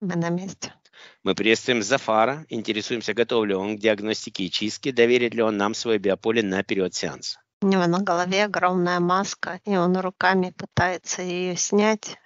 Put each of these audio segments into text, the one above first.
Мы на месте. Мы приветствуем Зафара, интересуемся, готов ли он к диагностике и чистке, доверит ли он нам свое биополе на период сеанса. У него на голове огромная маска, и он руками пытается ее снять.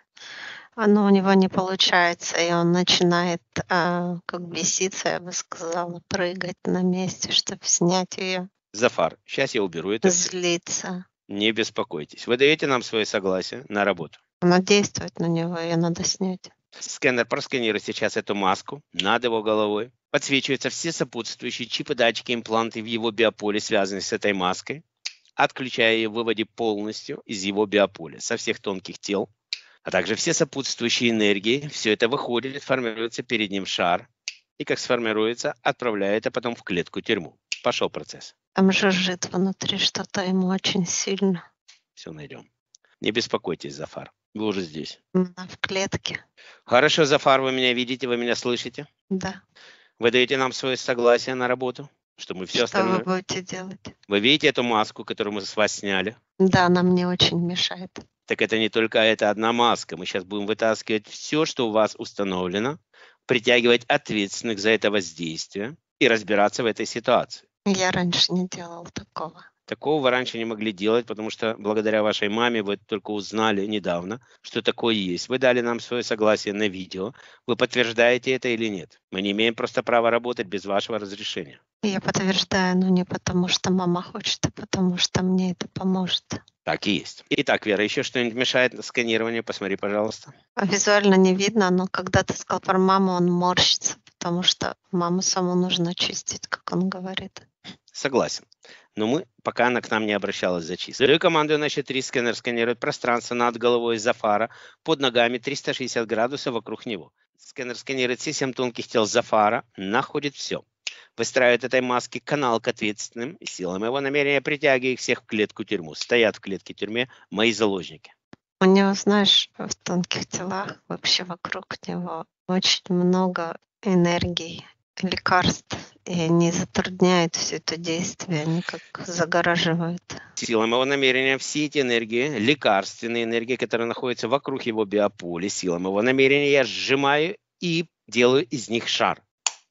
Оно у него не получается, и он начинает а, как беситься, я бы сказала, прыгать на месте, чтобы снять ее, Зафар, сейчас я уберу это. злиться. Не беспокойтесь. Вы даете нам свое согласие на работу. Она действует на него, ее надо снять. Сканер просканирует сейчас эту маску над его головой. Подсвечиваются все сопутствующие чипы, датчики, импланты в его биополе, связанные с этой маской, отключая ее в выводе полностью из его биополя, со всех тонких тел, а также все сопутствующие энергии. Все это выходит, формируется перед ним шар, и как сформируется, отправляет это потом в клетку-тюрьму. Пошел процесс. Там жужжит внутри что-то ему очень сильно. Все найдем. Не беспокойтесь, Зафар. Вы уже здесь. В клетке. Хорошо, Зафар, вы меня видите, вы меня слышите? Да. Вы даете нам свое согласие на работу, что мы все что вы остальное... будете делать? Вы видите эту маску, которую мы с вас сняли? Да, она мне очень мешает. Так это не только эта одна маска. Мы сейчас будем вытаскивать все, что у вас установлено, притягивать ответственных за это воздействие и разбираться в этой ситуации. Я раньше не делал такого. Такого вы раньше не могли делать, потому что благодаря вашей маме вы только узнали недавно, что такое есть. Вы дали нам свое согласие на видео. Вы подтверждаете это или нет? Мы не имеем просто права работать без вашего разрешения. Я подтверждаю, но не потому, что мама хочет, а потому, что мне это поможет. Так и есть. Итак, Вера, еще что-нибудь мешает сканированию? Посмотри, пожалуйста. Визуально не видно, но когда ты сказал про маму, он морщится, потому что маму саму нужно чистить, как он говорит. Согласен. Но мы, пока она к нам не обращалась за чисткой. Даю команду на счет 3, сканер сканирует пространство над головой Зафара, под ногами 360 градусов вокруг него. Сканер сканирует все семь тонких тел Зафара, находит все. Выстраивает этой маске канал к ответственным силам его намерения притягивая их всех в клетку-тюрьму. Стоят в клетке-тюрьме мои заложники. У него, знаешь, в тонких телах, вообще вокруг него очень много энергии, лекарств, и они затрудняют все это действие, они как загораживают. Силам его намерения все эти энергии, лекарственные энергии, которые находятся вокруг его биополя, силам его намерения я сжимаю и делаю из них шар.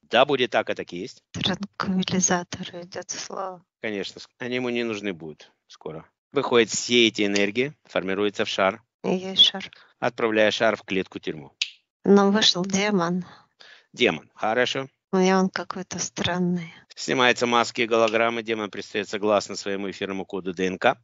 Да, будет так, а так и есть. Транквилизатор идет слово. Конечно, они ему не нужны будут скоро. Выходят все эти энергии, формируется в шар, И есть шар. отправляя шар в клетку-тюрьму. Но вышел демон, Демон. Хорошо. И он какой-то странный. Снимаются маски и голограммы. Демон предстает согласно своему эфирному коду ДНК.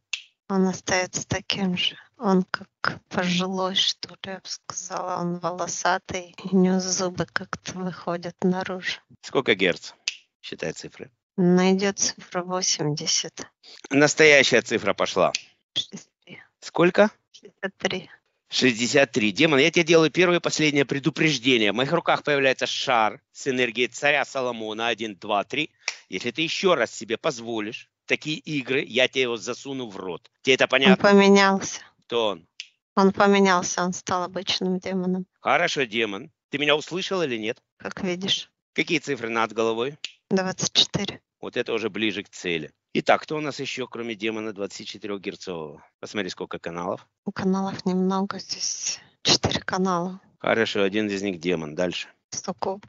Он остается таким же. Он как пожилой, что ли, я бы сказала. Он волосатый, и у него зубы как-то выходят наружу. Сколько герц? Считай цифры. Найдет цифра 80. Настоящая цифра пошла. 63. Сколько? 63. 63. Демон, я тебе делаю первое и последнее предупреждение. В моих руках появляется шар с энергией царя Соломона 1, 2, 3. Если ты еще раз себе позволишь такие игры, я тебе его засуну в рот. Тебе это Он понятно? поменялся. Кто он? Он поменялся, он стал обычным демоном, Хорошо, демон. Ты меня услышал или нет? как видишь. Какие цифры над головой? 24. Вот это уже ближе к цели. Итак, кто у нас еще, кроме демона 24 герцового? Посмотри, сколько каналов. Каналов немного, здесь 4 канала. Хорошо, один из них демон. Дальше. Суккуб,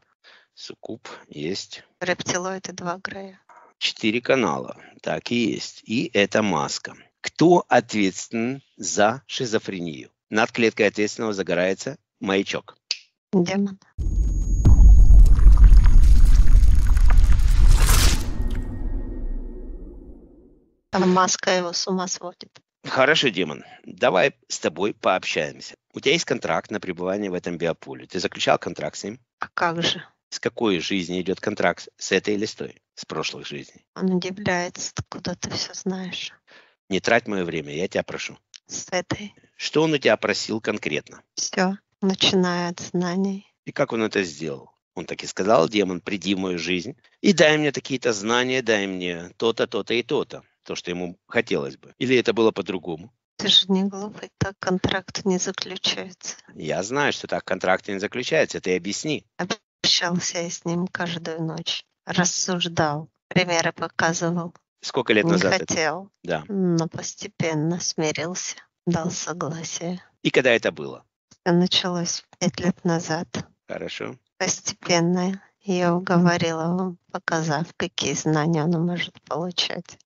Суккуб есть. рептилоид и два Грея. Четыре канала. Так и есть. И это маска. Кто ответственен за шизофрению? Над клеткой ответственного загорается маячок. Демон. Там маска его с ума сводит. Хорошо, демон. Давай с тобой пообщаемся. У тебя есть контракт на пребывание в этом биополе. Ты заключал контракт с ним? А как же? С какой жизни идет контракт? С этой или с той? С прошлых жизней. Он удивляется, откуда ты все знаешь. Не трать мое время, я тебя прошу. С этой Что он у тебя просил конкретно? все, начиная от знаний. И как он это сделал? Он так и сказал, демон, приди в мою жизнь и дай мне такие-то знания, дай мне то-то, то-то и то-то. То, что ему хотелось бы. Или это было по-другому? Ты же не глупый, так контракт не заключается. Я знаю, что так контракты не заключаются, ты объясни. Общался я с ним каждую ночь. Рассуждал, примеры показывал. Сколько лет не назад это? хотел, Да. но постепенно смирился, дал согласие. И когда это было? Это началось пять лет назад. Хорошо. Постепенно я уговорила, показав, какие знания он может получать,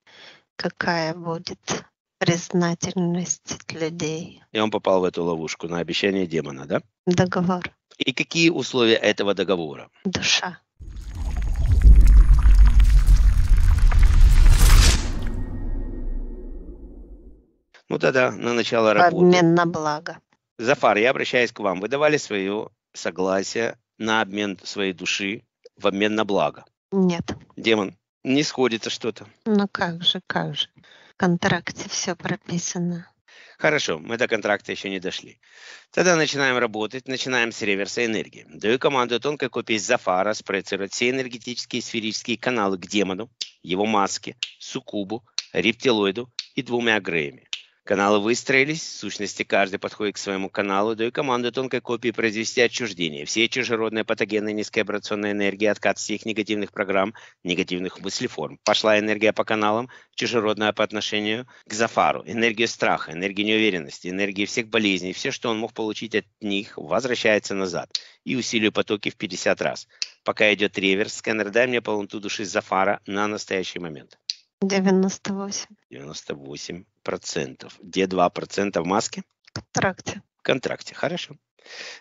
какая будет признательность людей. И он попал в эту ловушку на обещание демона, да? Договор. И какие условия этого договора? Душа. Ну тогда на начало работы. обмен на благо. Зафар, я обращаюсь к вам. Вы давали свое согласие на обмен своей души в обмен на благо. Нет. Демон, не сходится что-то. Ну как же, как же. В контракте все прописано. Хорошо, мы до контракта еще не дошли. Тогда начинаем работать, начинаем с реверса энергии. Даю команду тонкой копии Зафара спроецировать все энергетические сферические каналы к демону, его маске, суккубу, рептилоиду и двумя греями. Каналы выстроились, в сущности каждый подходит к своему каналу, даю команду тонкой копии произвести отчуждение. Все чужеродные патогенные низковибрационные энергии, откат всех негативных программ, негативных мыслеформ. Пошла энергия по каналам, чужеродная по отношению к Зафару. Энергия страха, энергия неуверенности, энергия всех болезней, все, что он мог получить от них, возвращается назад. И усилию потоки в 50 раз. Пока идет реверс, сканер, дай мне полноту души Зафара на настоящий момент. 98. 98 процентов. Где 2 процента в маске? В контракте. В контракте. Хорошо.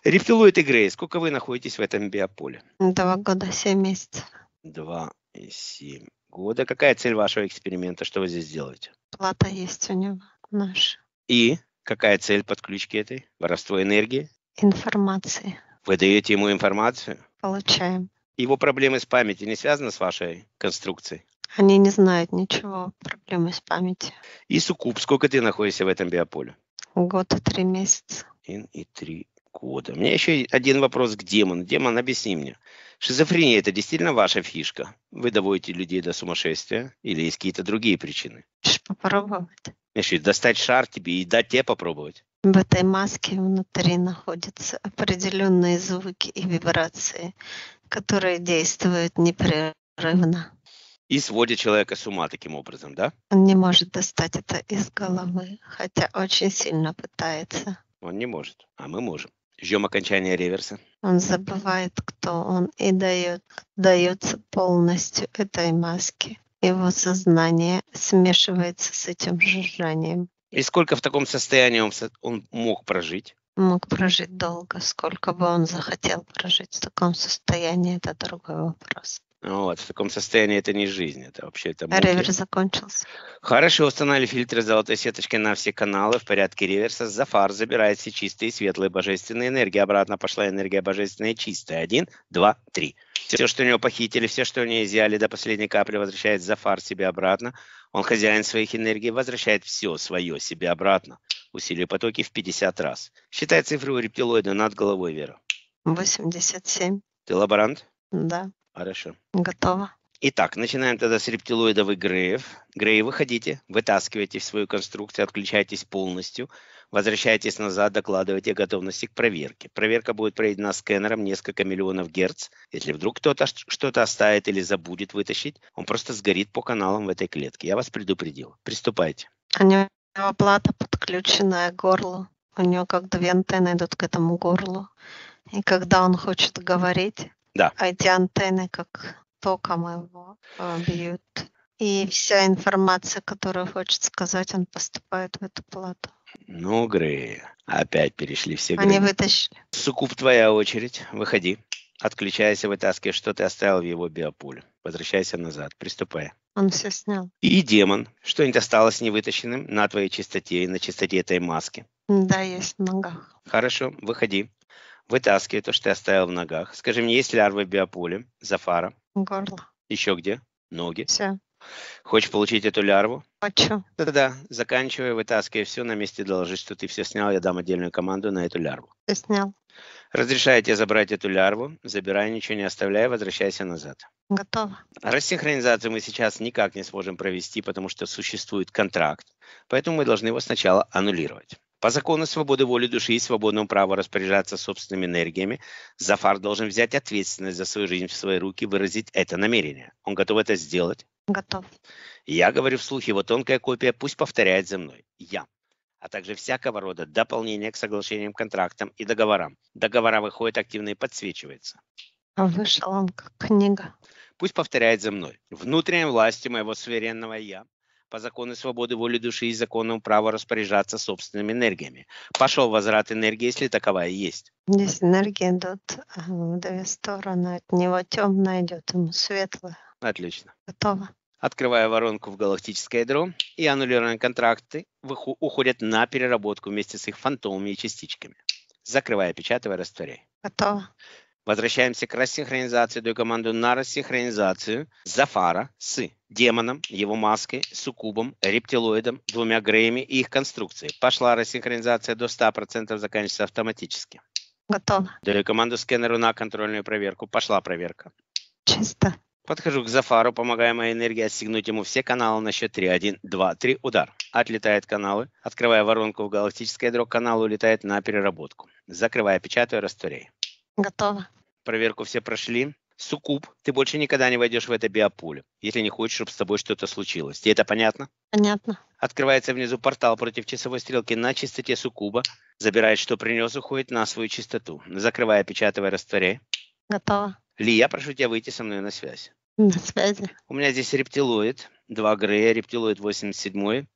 Рептилоид и Грей, сколько вы находитесь в этом биополе? Два года, семь месяцев. Два и семь года. Какая цель вашего эксперимента? Что вы здесь делаете? Плата есть у него наша. И какая цель подключки этой? Воровство энергии? Информации. Вы даете ему информацию? Получаем. Его проблемы с памятью не связаны с вашей конструкцией? Они не знают ничего, проблемы с памятью. И суккуб, сколько ты находишься в этом биополе? Год и три месяца. Один и три года. У меня еще один вопрос к демону. Демон, объясни мне. Шизофрения – это действительно ваша фишка? Вы доводите людей до сумасшествия? Или есть какие-то другие причины? Попробовать? Значит, достать шар тебе и дать тебе попробовать? В этой маске внутри находятся определенные звуки и вибрации, которые действуют непрерывно. И сводит человека с ума таким образом, да? Он не может достать это из головы, хотя очень сильно пытается. Он не может, а мы можем. Ждем окончания реверса. Он забывает, кто он, и дает, дается полностью этой маске. Его сознание смешивается с этим жужжанием. И сколько в таком состоянии он, он мог прожить? Мог прожить долго, сколько бы он захотел прожить в таком состоянии, это другой вопрос. Вот, в таком состоянии это не жизнь, это вообще это муки. ревер закончился. Хорошо, установили фильтры золотой сеточкой на все каналы в порядке реверса. Зафар забирает все чистые, светлые, божественные энергии. Обратно пошла энергия божественная и чистая. Один, два, три. Все, что у него похитили, все, что у него изъяли до последней капли, возвращает Зафар себе обратно. Он хозяин своих энергий, возвращает все свое себе обратно. Усилие потоки в 50 раз. Считай цифры у рептилоида над головой, Вера. 87. Ты лаборант? Да, Хорошо. готово. Итак, начинаем тогда с рептилоидов и греев. Греи, выходите, вытаскивайте свою конструкцию, отключайтесь полностью, возвращайтесь назад, докладывайте о готовности к проверке. Проверка будет проведена сканером несколько миллионов герц. Если вдруг кто-то что-то оставит или забудет вытащить, он просто сгорит по каналам в этой клетке. Я вас предупредил. Приступайте. У него плата подключенная к горлу. У него как две антенны идут к этому горлу. И когда он хочет говорить, Да. эти антенны как током его э, бьют. И вся информация, которую хочет сказать, он поступает в эту плату. Ну, Греи. Опять перешли все Они Греи. вытащили. Суккуб, твоя очередь. Выходи. Отключайся, вытаскивай, что ты оставил в его биополе. Возвращайся назад. Приступай. Он все снял. И демон. Что-нибудь осталось невытащенным на твоей чистоте и на чистоте этой маски. Да, есть в ногах. Хорошо, выходи. Вытаскивай то, что ты оставил в ногах. Скажи мне, есть лярвы в биополе? Зафара? Горло. Еще где? Ноги. Все. Хочешь получить эту лярву? Хочу. Да-да, заканчивай, вытаскивай все, на месте доложи, что ты все снял, я дам отдельную команду на эту лярву. Все снял. Разрешаю тебе забрать эту лярву, забирай, ничего не оставляй, возвращайся назад. Готово. Рассинхронизацию мы сейчас никак не сможем провести, потому что существует контракт, поэтому мы должны его сначала аннулировать. По закону свободы воли души и свободному праву распоряжаться собственными энергиями, Зафар должен взять ответственность за свою жизнь в свои руки, выразить это намерение. Он готов это сделать. Готов. Я говорю вслух, его тонкая копия пусть повторяет за мной. Я, а также всякого рода дополнения к соглашениям, контрактам и договорам. Договора выходят активно и подсвечиваются. А он как книга. Пусть повторяет за мной. Внутренней властью моего суверенного «Я» по закону свободы воли души и закону права распоряжаться собственными энергиями. Пошел возврат энергии, если таковая есть. Здесь энергия идут э, в две стороны. От него темная идет, ему светлая. Отлично. Готово. Открывая воронку в галактическое ядро и аннулированные контракты уходят на переработку вместе с их фантомами и частичками. Закрывая, печатая, растворяй. Готово. Возвращаемся к рассинхронизации, даю команду на рассинхронизацию Зафара с демоном, его маской, суккубом, рептилоидом, двумя греями и их конструкцией. Пошла рассинхронизация до 100%, заканчивается автоматически. Готово. Даю команду скэнеру на контрольную проверку. Пошла проверка. Чисто. Подхожу к Зафару, помогая моей энергии отстегнуть ему все каналы на счет 3. 1, 2, 3, удар. Отлетает каналы. Открывая воронку в галактическое ядро, канал улетает на переработку. Закрывая, печатаю, растворяй. Готово. Проверку все прошли. Суккуб, ты больше никогда не войдешь в это биополе, если не хочешь, чтобы с тобой что-то случилось. Тебе это понятно? Понятно. Открывается внизу портал против часовой стрелки на чистоте суккуба. Забирает, что принес, уходит на свою чистоту. Закрывая, печатывая, растворяй. Готово. Ли, я прошу тебя выйти со мной на связь. На связи. У меня здесь рептилоид, два Грея, рептилоид 87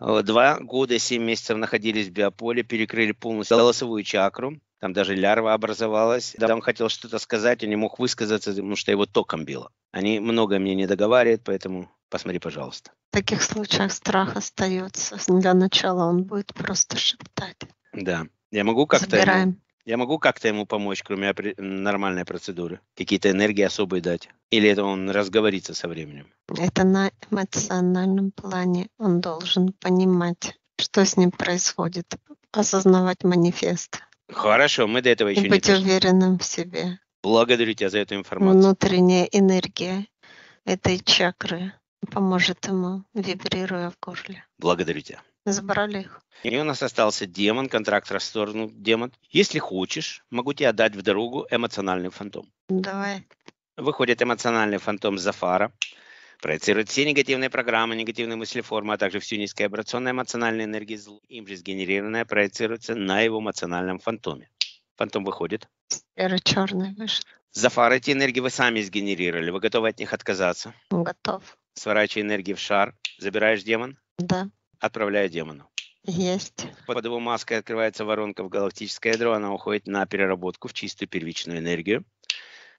Э, Два года и семь месяцев находились в биополе, перекрыли полностью голосовую чакру. Там даже лярва образовалась. Да, он хотел что-то сказать, он не мог высказаться, потому что его током било. Они много мне не договаривают, поэтому посмотри, пожалуйста. В таких случаях страх остается. Для начала он будет просто шептать. Да. Я могу как-то Забираем. я могу как-то ему помочь, кроме нормальной процедуры? Какие-то энергии особые дать? Или это он разговорится со временем? Это на эмоциональном плане. Он должен понимать, что с ним происходит. Осознавать манифест. Хорошо, мы до этого еще И не быть дошли. уверенным в себе. Благодарю тебя за эту информацию. Внутренняя энергия этой чакры поможет ему, вибрируя в горле. Благодарю тебя. Забрали их. И у нас остался демон, контракт расторгнут, демон. Если хочешь, могу тебе отдать в дорогу эмоциональный фантом. Давай. Выходит эмоциональный фантом Зафара, проецирует все негативные программы, негативные мыслеформы, а также всю низкоабрационную эмоциональную энергию зла, им же сгенерированная, проецируется на его эмоциональном фантоме. Фантом выходит. Сфера черный вышел. Зафар, эти энергии вы сами сгенерировали, вы готовы от них отказаться? Готов. Сворачивай энергии в шар, забираешь демон, Да. отправляю демону. Есть. Под его маской открывается воронка в галактическое ядро, она уходит на переработку в чистую первичную энергию.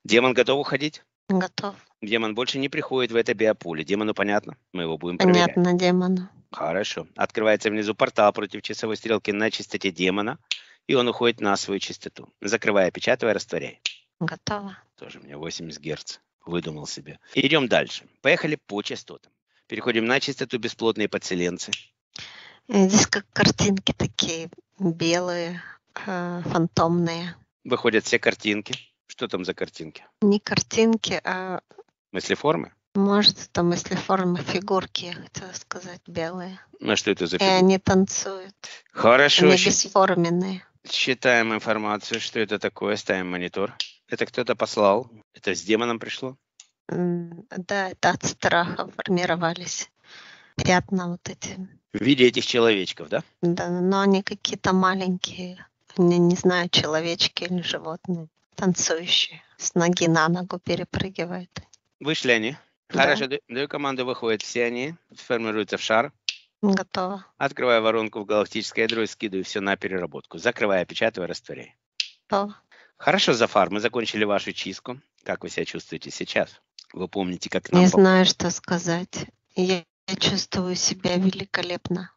Демон готов уходить? Готов. Демон больше не приходит в это биополе. Демону понятно? Мы его будем проверять. Понятно демону. Хорошо. Открывается внизу портал против часовой стрелки на чистоте демона, и он уходит на свою чистоту. Закрывая, печатывая, растворяй. Готово. Тоже меня 80 Гц. Выдумал себе. Идем дальше. Поехали по частотам. Переходим на частоту бесплотные подселенцы. И Здесь как картинки такие белые, э, фантомные. Выходят все картинки. Что там за картинки? Не картинки, а Мыслеформы? может там, если формы фигурки, я хотела сказать, белые. Ну, а что это за И фигура? они танцуют. Хорошо. Они щи- бесформенные. Считаем информацию, что это такое, ставим монитор. Это кто-то послал. Это с демоном пришло. Да, это от страха формировались пятна вот эти. В виде этих человечков, да? Да, но они какие-то маленькие. Не, не знаю, человечки или животные. Танцующие. С ноги на ногу перепрыгивают. Вышли они. Да. Хорошо, да- даю команду, выходят все они, сформируются в шар. Готово. Открываю воронку в галактическое ядро и скидываю все на переработку. Закрываю, печатаю, растворяю. Готово. Хорошо, Зафар, мы закончили вашу чистку. Как вы себя чувствуете сейчас? Вы помните, как Не нам... по- знаю, что сказать. Я чувствую себя великолепно.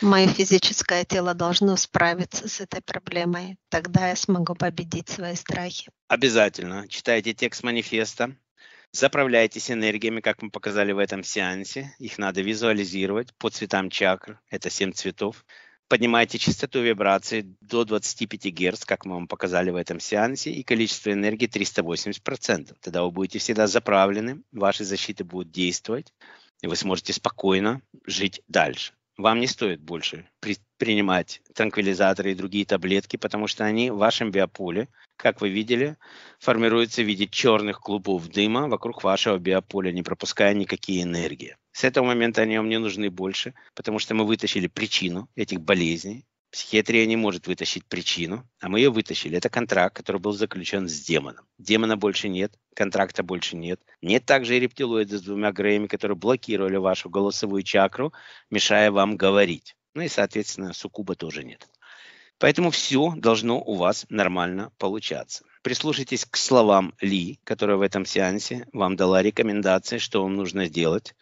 Мое физическое тело должно справиться с этой проблемой. Тогда я смогу победить свои страхи. Обязательно читайте текст манифеста, заправляйтесь энергиями, как мы показали в этом сеансе. Их надо визуализировать по цветам чакр. Это 7 цветов. Поднимайте частоту вибрации до 25 Гц, как мы вам показали в этом сеансе, и количество энергии 380%. Тогда вы будете всегда заправлены, ваши защиты будут действовать, и вы сможете спокойно жить дальше. Вам не стоит больше при- принимать транквилизаторы и другие таблетки, потому что они в вашем биополе, как вы видели, формируются в виде черных клубов дыма вокруг вашего биополя, не пропуская никакие энергии. С этого момента они вам не нужны больше, потому что мы вытащили причину этих болезней. Психиатрия не может вытащить причину, а мы ее вытащили. Это контракт, который был заключен с демоном. Демона больше нет, контракта больше нет. Нет также и рептилоида с двумя греями, которые блокировали вашу голосовую чакру, мешая вам говорить. Ну и, соответственно, суккуба тоже нет. Поэтому все должно у вас нормально получаться. Прислушайтесь к словам Ли, которая в этом сеансе вам дала рекомендации, что вам нужно сделать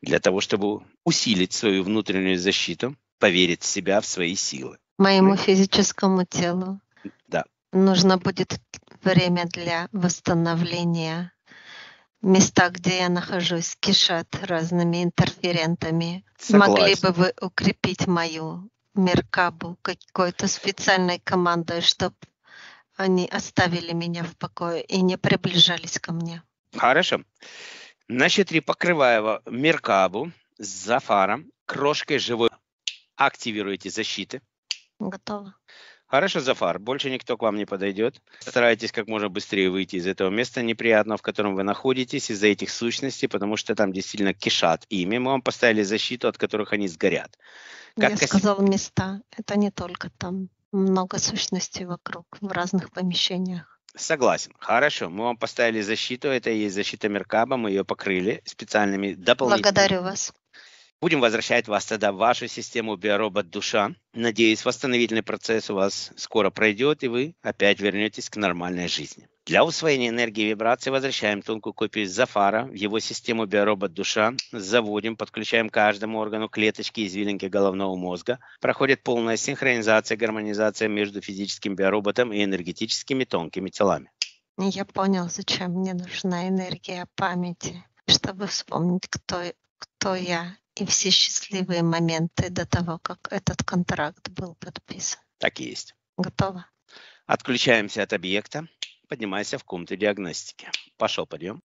для того, чтобы усилить свою внутреннюю защиту, поверить в себя, в свои силы. Моему физическому телу Да. нужно будет время для восстановления. Места, где я нахожусь, кишат разными интерферентами. Могли Согласен. бы вы укрепить мою Меркабу какой-то специальной командой, чтобы они оставили меня в покое и не приближались ко мне? Хорошо. На три покрывая его Меркабу с Зафаром, крошкой живой. Активируйте защиты. Готово. Хорошо, Зафар, больше никто к вам не подойдет. Старайтесь как можно быстрее выйти из этого места неприятного, в котором вы находитесь, из-за этих сущностей, потому что там действительно кишат ими. Мы вам поставили защиту, от которых они сгорят. Как я кос- сказал места. Это не только там. Много сущностей вокруг, в разных помещениях. Согласен. Хорошо, мы вам поставили защиту. Это и есть защита Меркаба. Мы ее покрыли специальными дополнительными Благодарю вас. Будем возвращать вас тогда в вашу систему биоробот душа. Надеюсь, восстановительный процесс у вас скоро пройдет, и вы опять вернетесь к нормальной жизни. Для усвоения энергии вибрации возвращаем тонкую копию Зафара в его систему биоробот душа, заводим, подключаем каждому органу клеточки извилинки головного мозга. Проходит полная синхронизация, гармонизация между физическим биороботом и энергетическими тонкими телами. Я понял, зачем мне нужна энергия памяти, чтобы вспомнить, кто, кто я и все счастливые моменты до того, как этот контракт был подписан. Так и есть. Готово. Отключаемся от объекта, поднимайся в комнату диагностики. Пошел подъем.